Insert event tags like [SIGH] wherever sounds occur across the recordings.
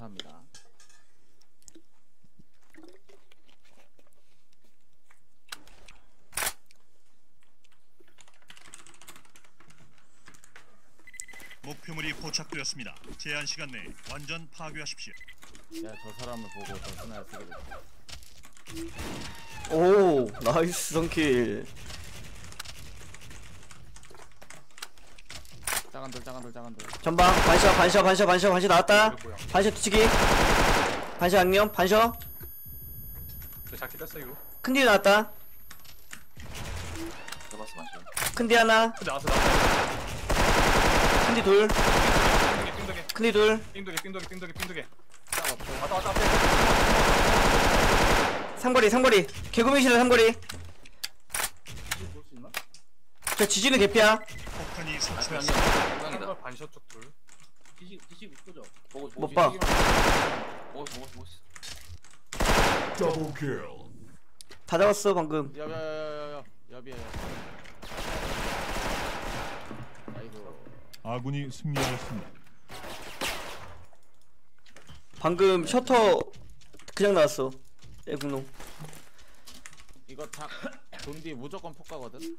감사합니다. 목표물이 포착되었습니다. 제한 시간 내에 완전 파괴하십시오. 제가 저 사람을 보고 저 스나를 쓰게 됐어요. 오 nice 선킬 짜간돌 짜간돌 짜간돌. 전방 반셔 반셔 반셔 반셔 반셔 나왔다. 반셔 뒤치기. 반셔 양념 반셔. 저 작게 뺐어 이거 큰디 나왔다. 잡았어 맞죠? 큰디 하나. 근데 나왔어 나왔어. 큰디 둘. 큰디 둘. 띵덕이 띵덕이 짝 없어. 왔다 왔다 앞에 삼거리 삼거리. 개구미실에 삼거리. 저 지진우 개피야 폭탄이 아니 설치됐습니다. 아니 고양이다 한걸 반샷 쪽둘 보고 보고 못 봐. 보고 보고 보고 다 잡았어 방금 여여여여여 여비야. 아이고. 아군이 승리하였습니다. 방금 셔터 그냥 나왔어 애국농 이거 닭돈 뒤 무조건 폭가거든.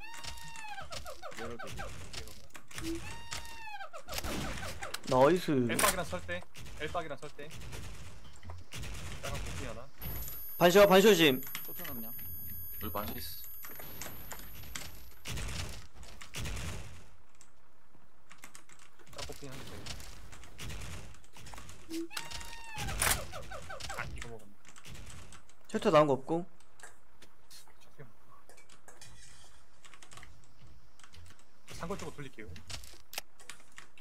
나이스. 엘박이랑 설대. 엘박이랑 설대. 약간 고피 하나? 반셔 반셔 짐 초트 넣냐? 우리 반지 있어 딱 고피 한개 아 이거 먹었네. 셔터 나온 거 없고 잡혀 상골 쪽으로 돌릴게요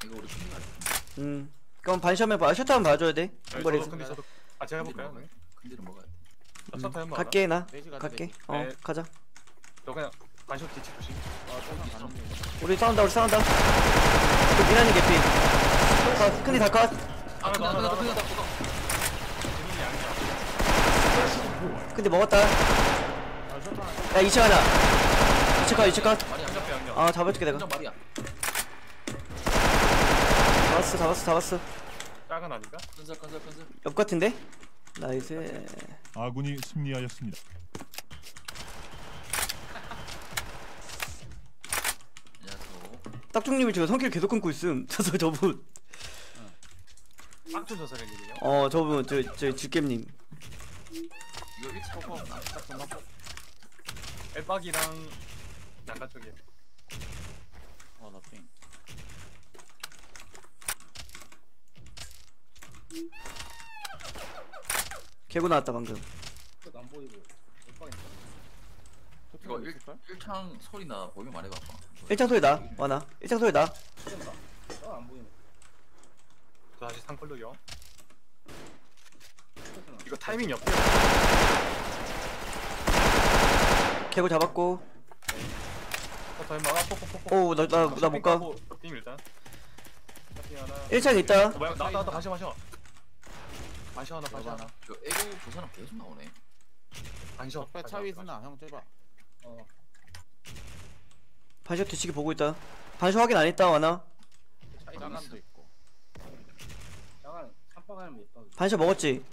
이거 우리 큰일 날 음 그럼 반셔면 봐 셔터 한번 봐줘야 돼 네, 한거리에서 저도 근데 저도 아 제가 해볼까요? 네. 큰일을 먹어야 돼저 셔터 한번 갈게 나 가자. 갈게. 어 네. 가자 너 그냥 반샷 뒤치 조심 아 초상 가는 중. 우리 싸운다 우리 싸운다 그 미나님 개피 컷 다컷 아 났다 재민이 양이야 근데 먹었다 아 초상 하나. 야 2층 하나 2층 컷 2층 컷 말이야 양옆 양옆 아 잡아줄게 내가 말이야 잡았어 잡았어 잡았어 작은 아닌가? 큰살 큰살 큰살 옆 같은데? 나이스 아군이 승리하였습니다. 안녕하세요 딱중님이 지금 성길 계속 끊고 있음 [LAUGHS] 저서 저분 저설의 일이요 어 저분 저저 질겜님 이거 일찍 폭 뽑아 딱 그만 폭. 엘박이랑 양가 쪽에 어나 핑. 개구 나왔다 방금. 이거 초트 일, 있을걸? 1창 소리나. 보이면 말해봐봐 1창 소리 나. 와나. 1창 소리 나. 저 다시 상골로요. 이거 타이밍이 없대요 개구 잡았고. 셔터 한 막아 폭폭폭폭. 오나 나 나 못가. 띵 일단. 쇼핑 하나 1창 있다. 어, 뭐야? 나왔다 나왔다. 다시 마셔 마셔 하나 마셔 하나. 저 애교 부산은 계속 나오네. 반셔 적배 차위 스나 형 째봐. 반셔 뒤치기 보고 있다. 반셔 확인 안 했다 와나 짜간도 있고. 반셔 먹었지?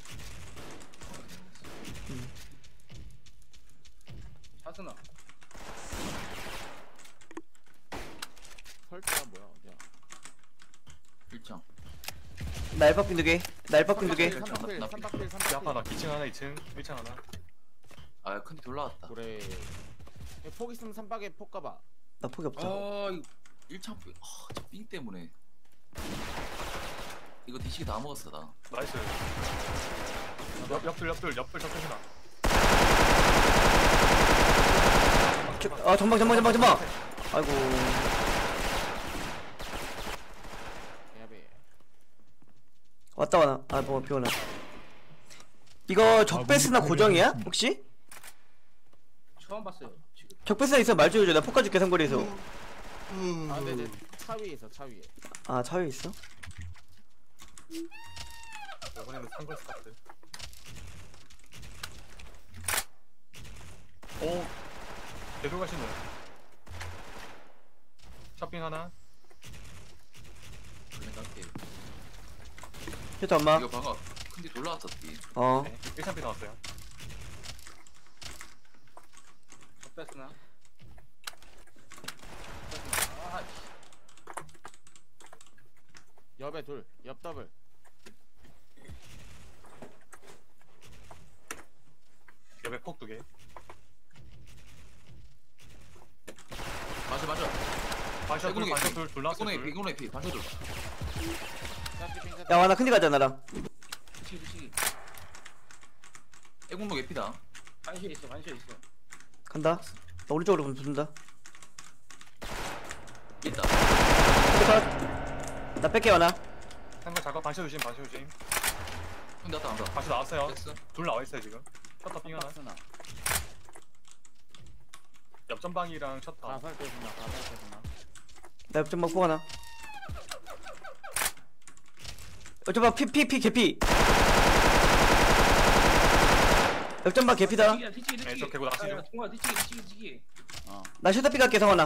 설대가 뭐야 어디야? 1창 날박빙 두개. 날박빙 두개. 삼- 삼박필 나- 삼박필 야 삼박필. 하나 2층 하나 2층 1층 하나. 아 큰일 돌라왔다. 그래. 야, 폭 있으면 삼박에 폭 가봐. 나 포기 없다 아 이거 1창 아저삥 때문에. 이거 뒤치기 다 먹었어 나. 나이스. 옆, 옆돌 접근 하나 저- 아 전방 전방 전방 전방. 아이고 야비. 왔다 와나 아뭐 비오나 이거 적배스나 고정이야 혹시? 처음 봤어요. 지금. 적배스나 있으면 말좀 해줘 나 포카 줄게 상거리에서 아 네네. 차 위에 있어 차 위에. 아 차에 있어? 이번에는 상골 스타트 오 계속 가시네 쇼핑 하나 그래 깎게 셔터 엄마 이거 방어 큰디 돌라왔다 뒤어 네, 1창피 나왔어요. 적배스나. 아, 씨. 옆에 둘. 옆 더블. 옆에 폭 두 개. 맞아 맞아 반샷 둘, 반샷 피. 둘, 둘 나왔어요. 둘. 피 반샷 핑 야 와나 큰디 가자 나랑 붙이기 붙이기. 애국노 개피다 반시에 있어 반시에 있어. 간다 나 오른쪽으로 붙는다 있다 컷 나 뺄게 와나 한거 잠깐 반샷 조심, 반샷 조심. 근데 왔다 간다 반샷 나왔어요. 됐어 둘 나와 있어요 지금. 셔터 삥 하나. 옆전방이랑 셔터. 가설 때구나. 가설 때구나. 나 옆좀 먹고 가나 옆좀봐 피피피 개피 옆좀봐 개피다 뒤치기야 뒤치기 네, 뒤치기. 저 개구 낚시 중. 통화 뒤치기 뒤치기 뒤치기. 어. 나 슈터피 갈게 성원아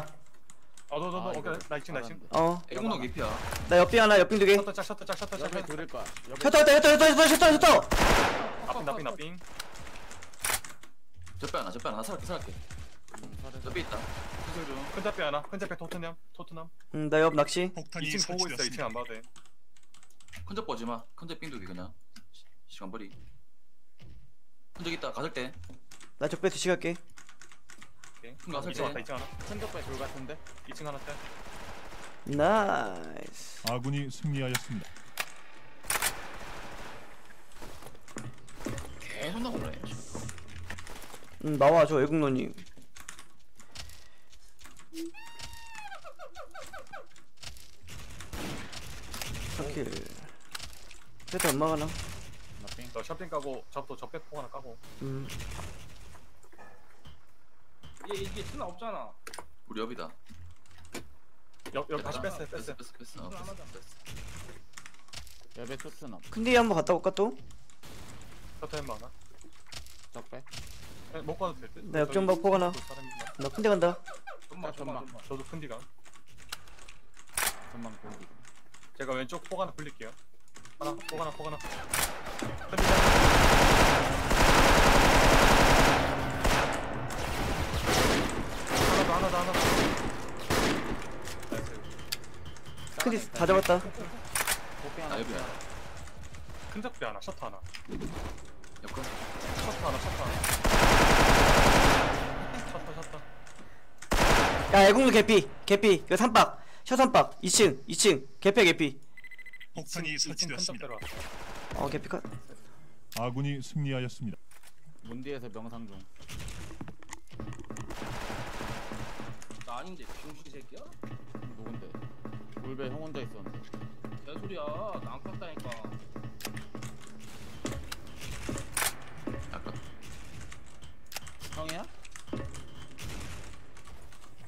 어, 너, 너, 너, 아, 오케이. 이거 나 2층, 나 2층. 잘하는데. 어나 애국노 개피야 옆비 하나 옆빙 두개 셔터 짝, 셔터 짝, 셔터 짝. 옆에 둘일 거야. 옆에 셔터 셔터 셔터 셔터 셔터 셔터 나삥, 나삥, 나삥. 저빼 하나 저빼 하나 나 살게 살게 저빼 있다 큰 잡배 하나, 큰 잡배 토트넘, 토트넘. 응나 옆 낚시 폭탄이 2층 보고 있어, 2층 설치되었습니다. 안 봐도 돼. 큰적 보지마 큰적 삥두기 그냥 시- 시간 버리 큰적 있다 가설 때 나 적배 갈게 오케이. 큰 가설 2층 왔다, 때 2층 하나. 둘 같은데. 2층 하나 때. 나이스 아군이 승리하였습니다. 계속 나오네 응 나와 저 외국노님 오케이 세트 안 막아나 나핑. 너 셔핑 까고, 접도 폭 하나 까고. 음 얘 이게 쓰나 없잖아. 우리 옆이다 옆, 옆 다시 됐다. 뺐어요, 뺐어요. 뺐어 뺐어 어, 뺐어 뺐어 옆에 투트넘. 큰디 한번 갔다 올까 또? 셔터 햄버 하나. 적배. 네, 못 가도 될 듯. 나 옆전방 포 하나. 그? 나 큰디 간다 좀만. 좀만 좀만. 저도 큰 디가. 전망 공기. 제가 왼쪽 폭 하나 굴릴게요. 하나, 폭 하나, 폭 하나. 큰 디가. 하나 더, 하나 더, 하나 더. 큰디 다 잡았다 복배 하나. 나 옆이야 큰 잡배 하나, 셔터 하나. 옆거 셔터 하나, 셔터 하나. 셔터, 셔터. 야 애국노 개피 개피 그 삼박 셔 삼박 2층 2층 개패 개피 폭탄이 큰 설치되었습니다. 어 개피 컷 아군이 승리하였습니다. 문디에서 명상 중. 나 아닌데 병신 새끼야? 누군데? 울베 형 혼자 있었는데. 개소리야. 나안 깠다니까 형이야?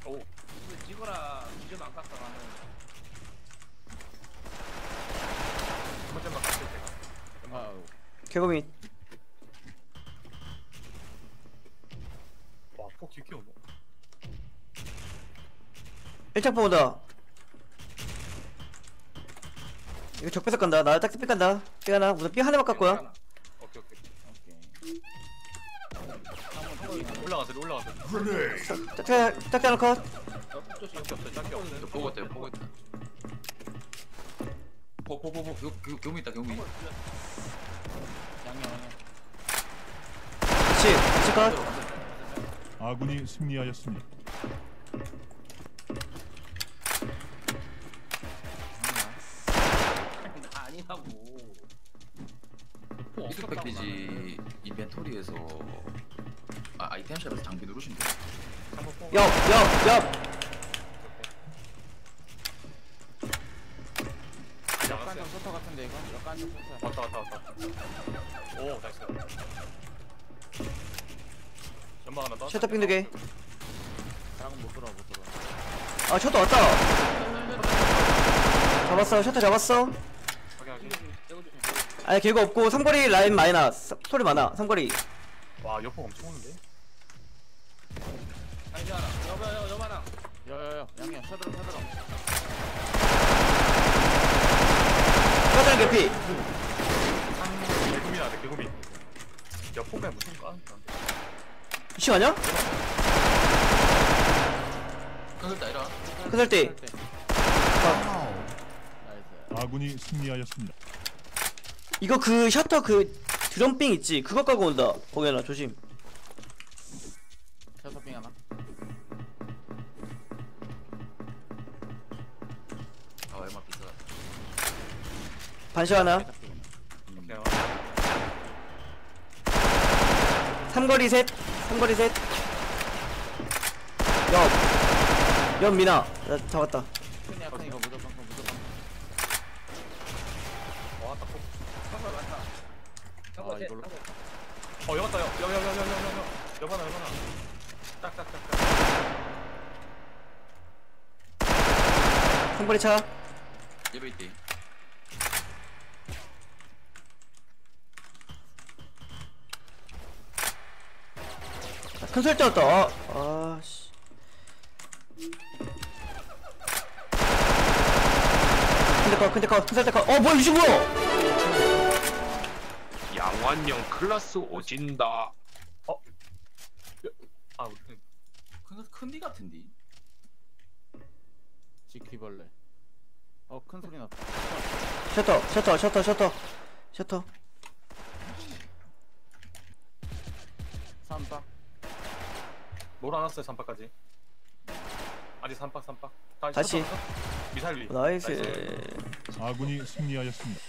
오, 근데 찍어라. 이제도 안 깠다 나는. 두 번째만 갔을 때가. 아우. 개고민 와, 폭 깊게 오네. 1창 보다 이거 적배석 간다 나 딱지 삐 간다 삐 하나 우선 삐 하나만 깎 거야 오케이, 오케이. 오케이. 올라가세요, 올라가세요. 딱지 딱지 하나 컷 짝이 없어요, 짝이 없어요. 저 보고 있다 보고 있다 포포포포 교 교무 있다 교무 양해 양해. 그치 컷 아군이 승리하였습니다. 아니라고. 이득 패키지 인벤토리에서 아 아이템샵에서 장비 누르시면 돼요. 옆옆옆 역간적 소터 같은데 이거? 역간적 소터. 왔다, 왔다, 왔다. 오, 나이스. 연막 하나 더. 셔터 두개 못못 들어와. 아 셔터 왔다 잡았어 셔터 잡았어. 아니 개고 없고 삼거리 라인 많이 나 사- 소리 많아 삼거리 와, 옆폭 엄청 오는데? 아니 하나. 여봐 여 여봐라. 여여여 양해. 서들어 서들어. 셔터 개피 개구미. 야 폭에 무슨 까? 2층 아니야? 컨설트 아니라 큰살 때 때. 나이스. 아군이 승리하였습니다. 이거 그 셔터 그 드럼빙 있지 그거 까고 온다 거기나 조심 셔터 빙 하나. 아 얼마 비싸 반샷 하나 오케이. 삼거리 셋 삼거리 셋 옆 옆 미나 나 잡았다 큰 이거 무조건 큰 무조건. 와, 딱 폭. 한번 많다. 아, 셋, 이걸로? 셋. 어, 여봤다. 여, 여, 여, 여, 여, 여, 여, 여. 여봐나, 여봐나. 딱, 딱, 딱, 딱. 삼거리 차 예배 있대 큰설 때였다 아, 아씨 근데 거 근데 거 큰설 때거어 뭐야 이거 뭐야 양완용 클라스 오진다. 아, 우리 큰디 같은디 지키벌레. 어 큰 소리 났다. 셔터 셔터 셔터 셔터 셔터 삼박. 놀아놨어요, 3박까지. 아직 3박, 3박. 다시. 미사일 위. 나이스 아군이 승리하였습니다.